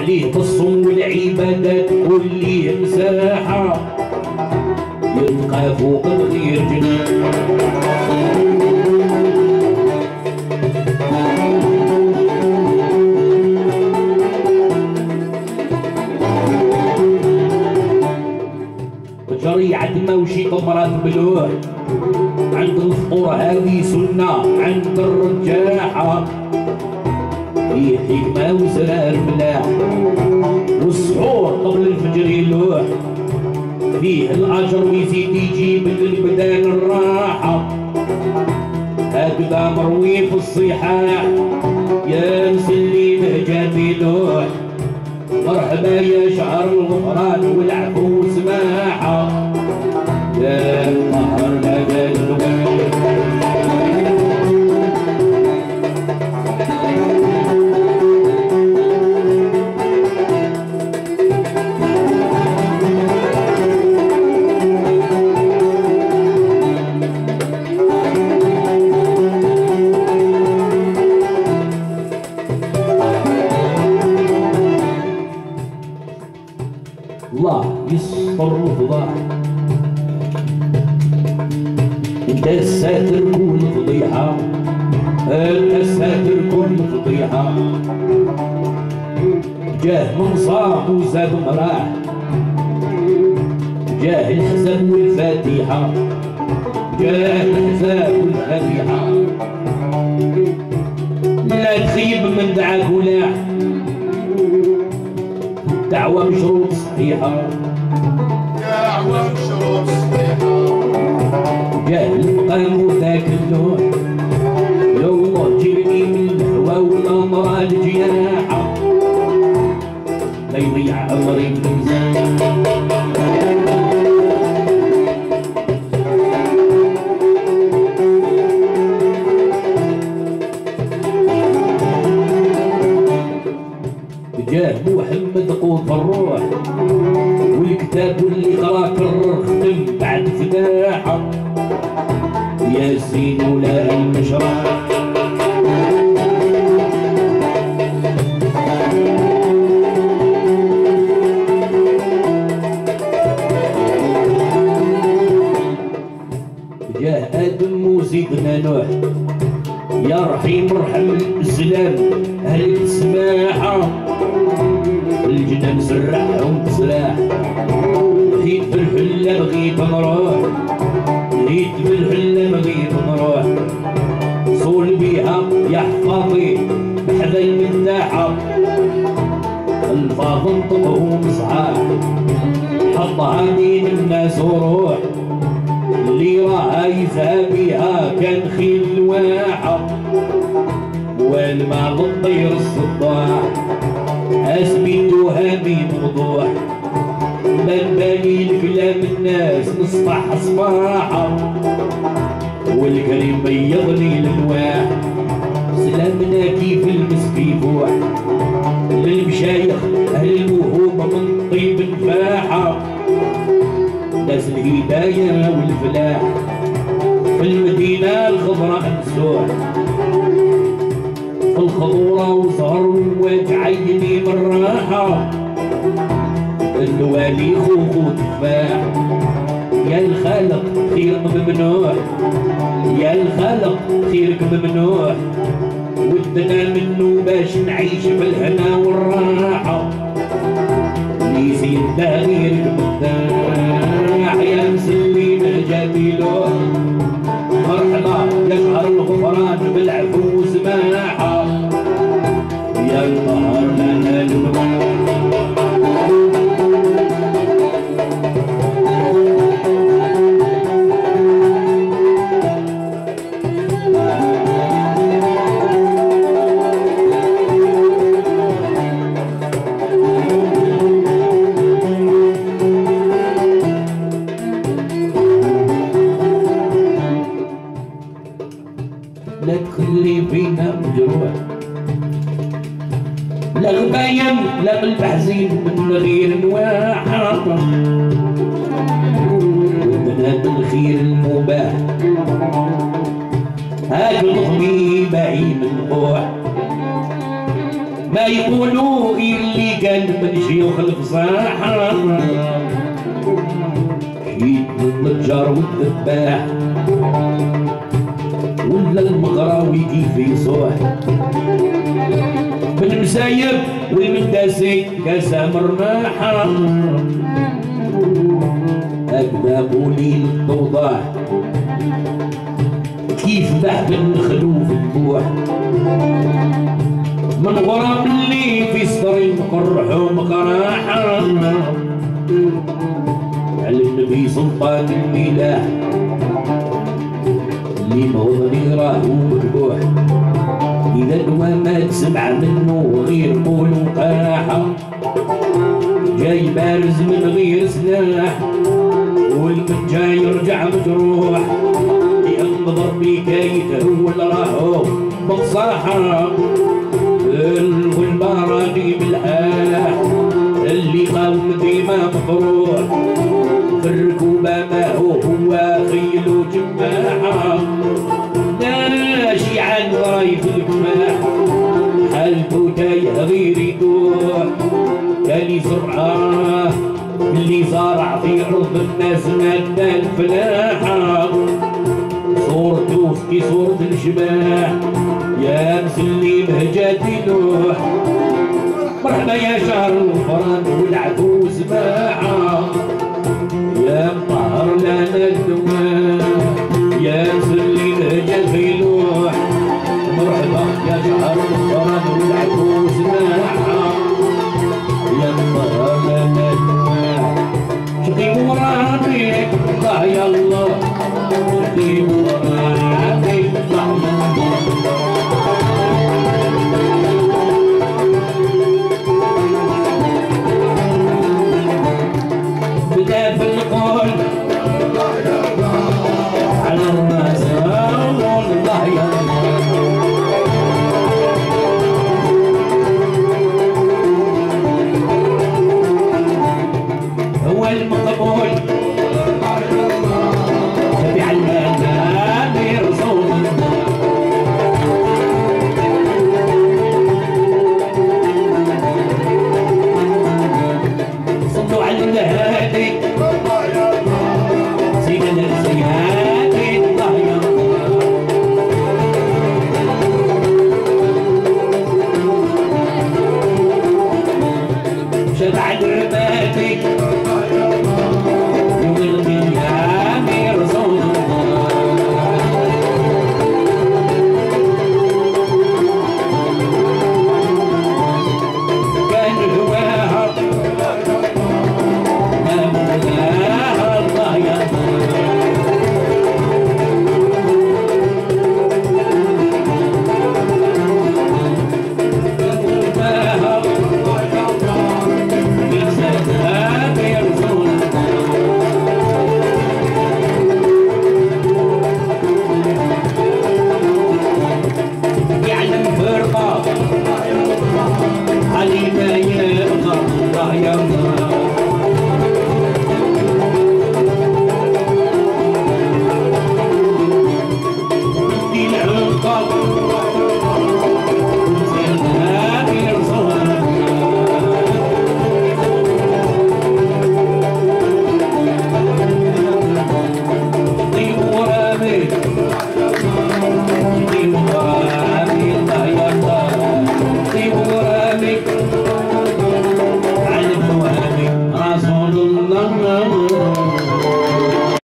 عليه بالصوم والعبادات كل مساحة يبقى فوق بغير جنان. جريعة ما وشي طمرات بلوح عند الفطور هذه سنة عند الرجاحة. فيه حكمة وزرار ملاح. والسحور قبل الفجر يلوح. فيه الأجر ويزيد يجيب للبدان الراحة. هكذا مروي في الصحاح يا مسلم جميلوح مرحبا يا شعر الغفران والعفو والسماحة. كل فضيحة. كل فضيحة. جاه منصاب وزاد مراح. جاه الحزن والفاتحة. جاه الحزاب والفاتحة لا تخيب من دعاك ولاح. دعوة مشروط صحيحة. جاه محمد قوت الروح والكتاب اللي قرا كرر بعد فداحة ياسين ولا المشرع جاه آدم وزيدنا نوح. يا رحيم ارحم السلام أهل السماحة الجنان سرحهم بسلاح لقيت بالحلة بغيت نروح. لقيت بالحلة بغيت نروح. صول بيها يا حفاظي بحذا المداحة الفاظ انطقهم صحاح حطها دين الناس وروح. اللي راها يزهى بيها كان خيل الواحة والما الطير الصباح اسميتوها بين وضوح من بني الكلام الناس نصبح صباحة والكريم بيضني الألواح. سلامنا كيف المسك يفوح للمشايخ أهل الموهوبة من طيب الفاحة. ناس الهداية والفلاح. في المدينة الخضراء مسوح في الخضورة وزهر عيني من راحة الوالي خوخو تفاح يا الخالق خيرك ممنوع. يا الخالق خيرك ممنوع. ودنا منه باش نعيش بالهنا والراحة. اللي يزيدنا غيرك مداح يا مسلين جميلو المباح هاك الغمي بعيد القوح ما يقولوا اللي كان من شيوخ الفصاحة شيد النجار والذباح. ولا المغراوي كيف يصوح من مسايب والمنداسي كاسة مرماحة هكذا قولي للضوضاح كيف بحب النخلو في البوح من غرام اللي في صدري مقرح ومقراحة على النبي سلطان الإله. اللي موضني راه مذبوح إذا الدواء ما تسمع منه غير قول وقاحة جاي بارز من غير سلاح. والمن جاي يرجع مجروح. ينظر بكيته ولا راهو بصاحة والبراغي بالحاح اللي قام ديما مفروح. في الركوبة ما هو هو خيل وجماحة ماشي عن رايف الجماح. حالته تايه غير يدوح. كان يزرعه اللي زرع في ارض الناس مادة الفلاحة صورته في صورة الشباح يا مسلي بهجاتي لوح مرحبا يا شهر الفرن والعكوز باعة Dayal